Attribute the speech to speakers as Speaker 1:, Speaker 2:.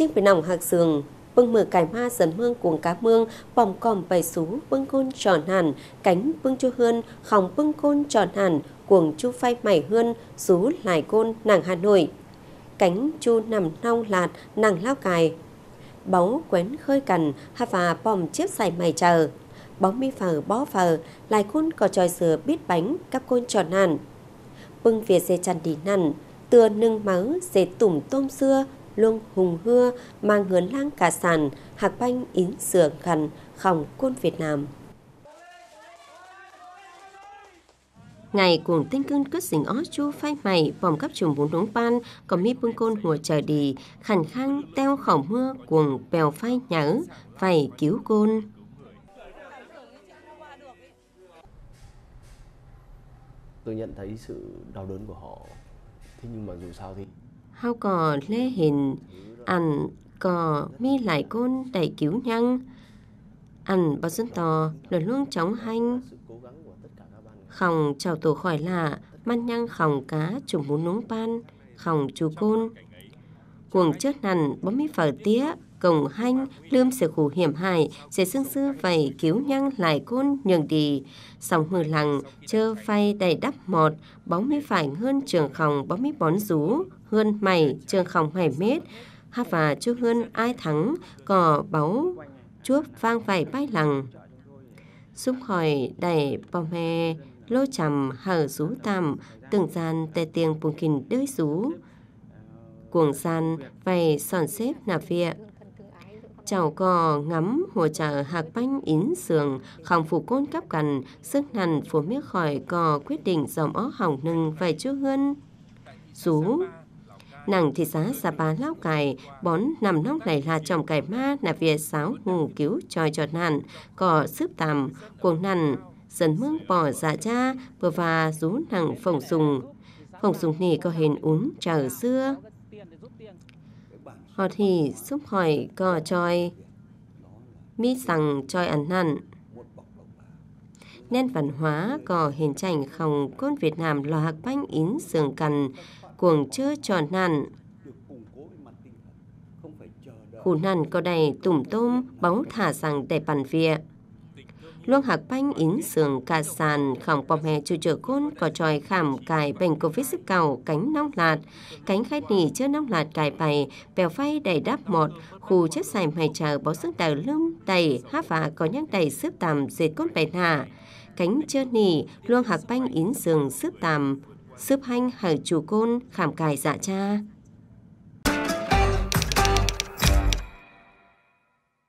Speaker 1: chiếc bị nòng hạc sườn bưng mở cải ma dần mương cuồng cá mương bòm còm bảy xú, bưng côn tròn hẳn, cánh bưng chu hươn khòng bưng côn tròn hẳn, cuồng chu phai mảy hươn xú lại côn nàng hà nội. Cánh chu nằm nong lạt, nàng lao cài báu quén khơi cằn, hà và bòm chiếc xài mày chờ bóng mi phở bó phở lại côn có tròi sửa bít bánh, cắp côn tròn hẳn. Bưng về dê chăn đi nằn tưa nưng máu dệt tủm tôm xưa luông hùng hưa mang hướng lang cả sàn hạc banh ín sửa khăn, khòng côn Việt Nam. Ngày cùng tinh cưng cướp dình ó chu phai mày vòng cấp trùng bốn đống pan, có mi bưng côn hùa chờ đi khẳng khang teo khổng mưa, cuồng bèo phai nhớ phải cứu côn.
Speaker 2: Tôi nhận thấy sự đau đớn của họ thế nhưng mà dù sao thì
Speaker 1: hao cò lê hình. Ảnh cò mi lại côn đầy cứu nhân ảnh bà dân tò luôn luôn chóng hanh. Khòng chào tổ khỏi lạ man nhăng khòng cá trùng bún núng pan, khòng chú côn. Cuồng chết nằn bóng mi phở tía cổng hanh, lươm sẽ khủ hiểm hại sẽ xương sư vầy cứu nhăng lại côn nhường đi sòng hư lằng, chơ phay đầy đắp một bóng mi phải hơn trường khòng, bóng mi bón rú hơn mày, trường khổng mày mết ha và chú hơn ai thắng, cò báu chuốc vang vải bay lằng. Xúc khỏi đầy bom he lô chầm hở rú tạm từng gian tê tiền bùng kình đới rú cuồng gian vầy sòn xếp nạp viện chào cò ngắm hồ trợ hạc bánh ín sườn không phủ côn cắp cằn, sức nằn phủ miếc khỏi cò quyết định dòng ó hỏng nừng vài chú hơn rú nàng thị xá xà bà lao cài bón nằm nóc này là trồng cải ma là việc sáo ngủ cứu tròi trọt nạn cỏ sướp tàm cuồng nằn dần mương bỏ dạ cha vừa và rú nàng phồng sùng. Phồng sùng nỉ có hình ún chờ xưa. Họ thì xúc hỏi cò tròi mi rằng tròi ăn nặn. Nên văn hóa có hình chảnh không côn Việt Nam lò hạc bánh ín sườn cằn cuồng chớ tròn nàn khu nàn có đầy tùm tôm bóng thả rằng để bàn vịa luông hạc bánh ín sườn cà sàn khỏng bọc hè chu trở côn có tròi khảm cài bệnh covid sức cầu cánh nóng lạt. Cánh khách nỉ chơ nóng lạt cài bày bèo phay đầy đáp một khu chất xài mày chờ bó sức đào lưng đầy hát và có nhắc đầy xếp tàm dệt côn bày hạ, cánh chơ nỉ luông hạc bánh ín sườn xếp tàm sướp hanh hải chủ côn khảm cài dạ cha.